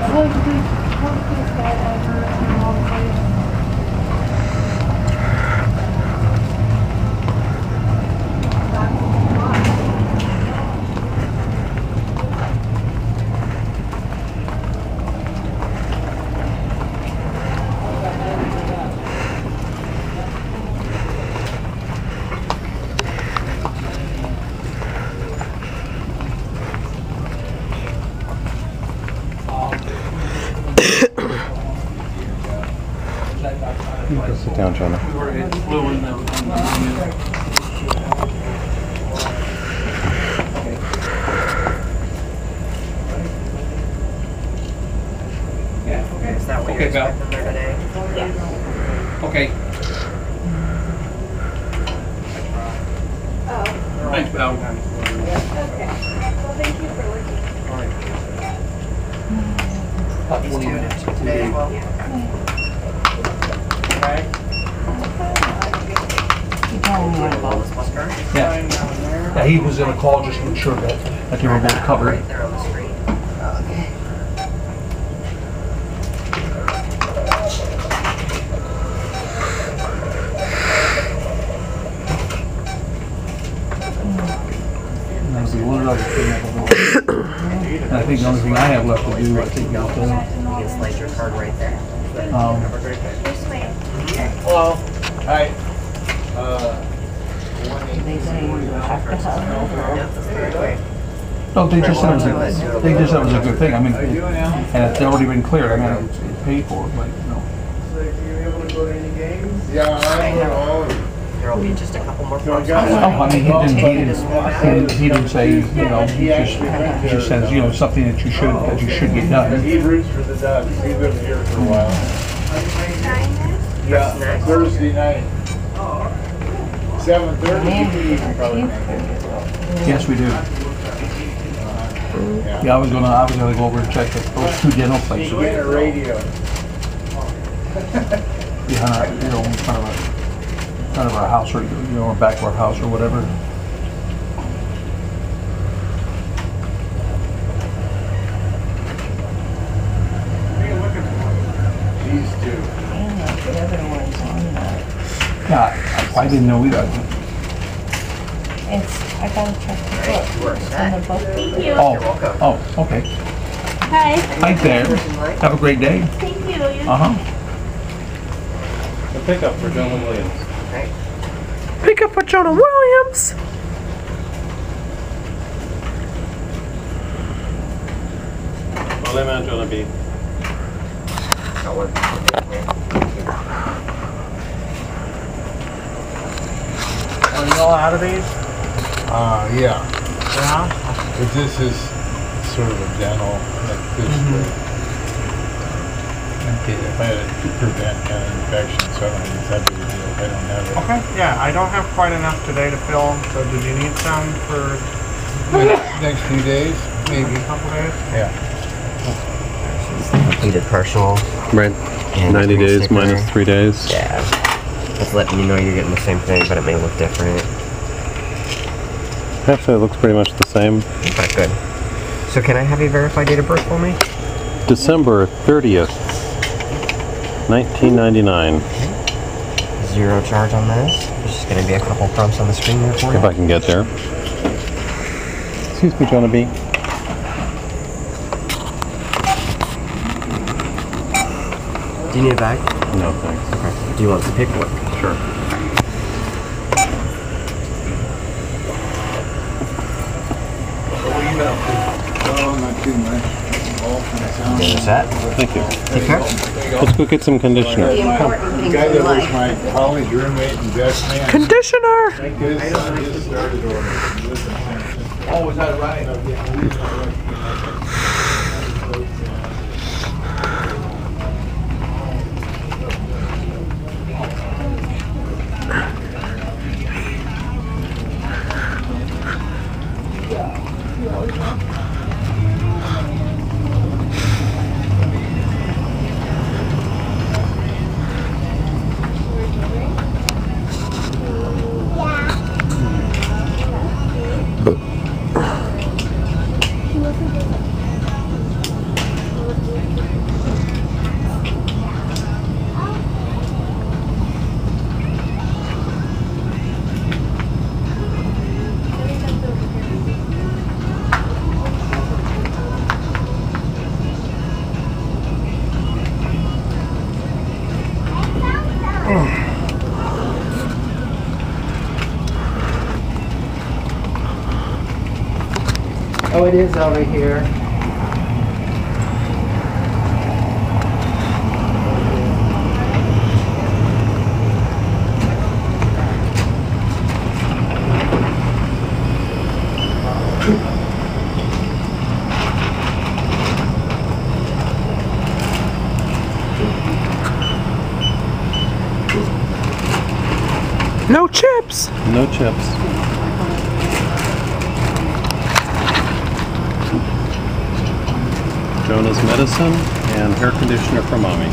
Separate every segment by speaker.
Speaker 1: Like the closest that ever in all place.
Speaker 2: Jonah.
Speaker 3: Is that what
Speaker 4: Okay,
Speaker 3: you're
Speaker 4: Val.
Speaker 3: expecting there today?
Speaker 4: Okay. Oh. Thanks, Val. Okay. Well, thank you for looking. About
Speaker 3: He's
Speaker 4: 20
Speaker 3: doing
Speaker 4: minutes.
Speaker 3: it today as well. All
Speaker 4: Yeah. Yeah, he was gonna call just to ensure that, that they were both covered.
Speaker 3: Right there on the street.
Speaker 4: And that'll be one other thing I don't know. And I think the only thing I have left to do, I think, is, uh,
Speaker 3: You can slide your card right there.
Speaker 4: um,
Speaker 5: Hello. Hi. Uh,
Speaker 4: no, they just said it was a, they just said it was a good thing. I mean, it- and it's already been cleared. I mean, it's it's paid for, but, you know. So you able to go to any games?
Speaker 5: Yeah, I know.
Speaker 3: There'll be just a couple more folks.
Speaker 4: Oh, I mean, he didn't, he didn't, he didn't, he didn't say, you know, he just, he just says, you know, something that you should, that you should get done.
Speaker 5: He roots for the Ducks. He lived here for a while. Yeah, Thursday night. Seven thirty, you can probably make it.
Speaker 4: Yes, we do.
Speaker 5: Yeah.
Speaker 4: Yeah, I was gonna, I was gonna go over and check the- those two dental places
Speaker 5: Win a radio.
Speaker 4: behind our, you know, in front of our, front of our house or, you know, or back of our house or whatever.
Speaker 5: These two. And the other ones on that.
Speaker 4: Yeah, I, I didn't know either.
Speaker 6: It's, I gotta check the book. It's in the book.
Speaker 1: Thank you.
Speaker 4: Oh, oh, okay.
Speaker 1: Hi.
Speaker 4: Hi there. Have a great day.
Speaker 1: Thank you. You
Speaker 4: Uh-huh.
Speaker 2: The pickup for Jonah Williams.
Speaker 7: Pick up for Jonah Williams.
Speaker 2: Well, I'm Jonah B.
Speaker 3: Got one.
Speaker 5: Are you all out of these? Uh, yeah.
Speaker 3: Yeah?
Speaker 5: But this is sort of a dental, like this. Okay, if I had to prevent an infection, so I don't think it's that big a deal if I don't have it.
Speaker 8: Okay, yeah, I don't have quite enough today to fill, so did you need some for
Speaker 5: Next few days, maybe.
Speaker 8: a couple days?
Speaker 5: Yeah.
Speaker 3: Completed partial.
Speaker 2: Right.
Speaker 3: and
Speaker 2: 90
Speaker 3: green
Speaker 2: days
Speaker 3: sticker.
Speaker 2: minus three days.
Speaker 3: Yeah. It's letting you know you're getting the same thing, but it may look different.
Speaker 2: Actually, it looks pretty much the same.
Speaker 3: Okay, good. So can I have you verify date of birth for me?
Speaker 2: December 30th, 1999.
Speaker 3: Zero charge on this. There's just gonna be a couple prompts on the screen there for you.
Speaker 2: If I can get there. Excuse me, Jonah B.
Speaker 3: Do you need a bag?
Speaker 2: No, thanks.
Speaker 3: Okay. Do you want some paperwork?
Speaker 2: Sure.
Speaker 5: Oh, not too much. All kind of sound.
Speaker 3: Is that?
Speaker 2: Thank you.
Speaker 3: Take care.
Speaker 2: Let's go get some conditioner.
Speaker 5: The guy that was my college roommate and best man.
Speaker 7: Conditioner.
Speaker 5: Thank goodness I just started ordering. Listen,
Speaker 4: Oh, was that right?
Speaker 9: Oh, it is over here.
Speaker 7: No chips.
Speaker 2: No chips. Jonah's medicine and hair conditioner for mommy.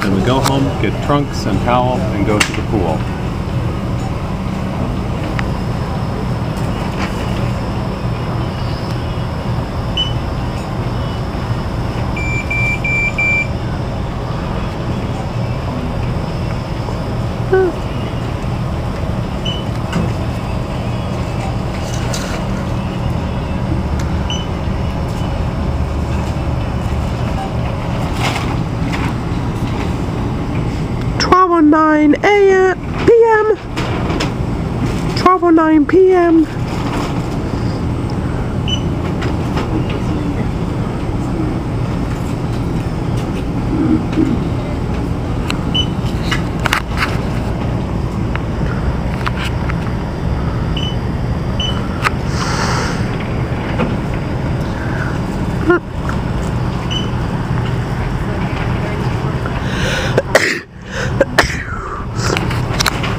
Speaker 2: Then we go home, get trunks and towel, and go to the pool.
Speaker 7: Twelve oh nine a.m. p.m. Twelve oh nine p.m.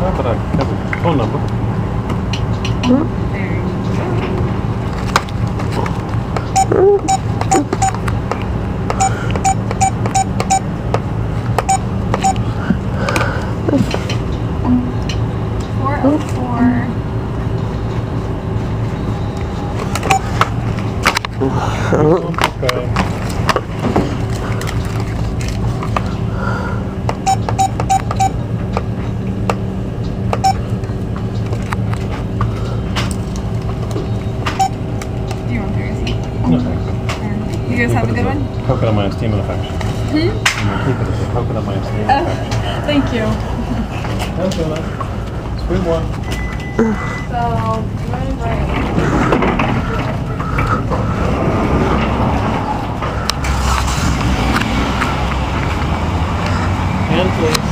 Speaker 2: Well, but I have a phone number.
Speaker 1: Four oh four.
Speaker 2: Oh okay.
Speaker 1: Do you want the receipt?
Speaker 2: No, thanks.
Speaker 1: You guys have a good one?
Speaker 2: Token of my esteem and affection. Hmm? Keep it as a token of my esteem and affection.
Speaker 1: Thank you.
Speaker 2: Don't do that. Sweet one.
Speaker 1: So, right, right.
Speaker 2: Hand please.